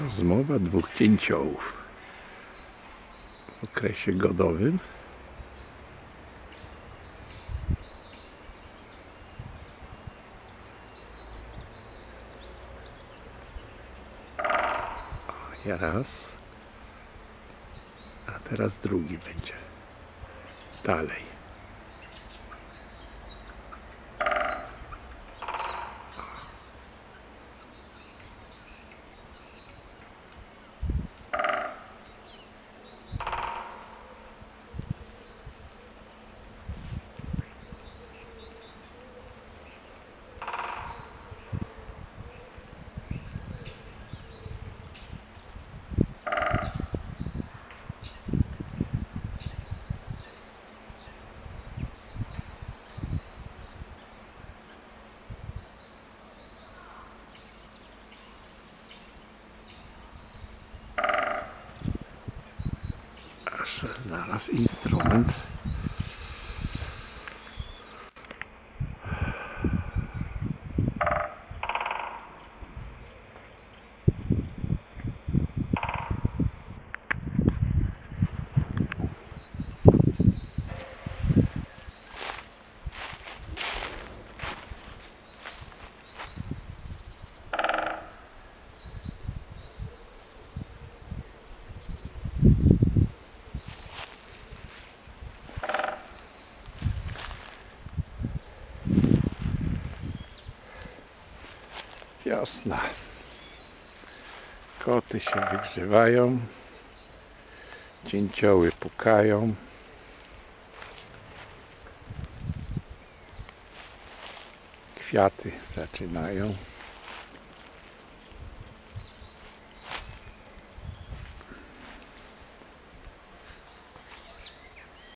Rozmowa dwóch cięciołów w okresie godowym. Ja raz, a teraz drugi będzie. Dalej. Znalazł instrument. Wiosna. Koty się wygrzewają. Cięcioły pukają. Kwiaty zaczynają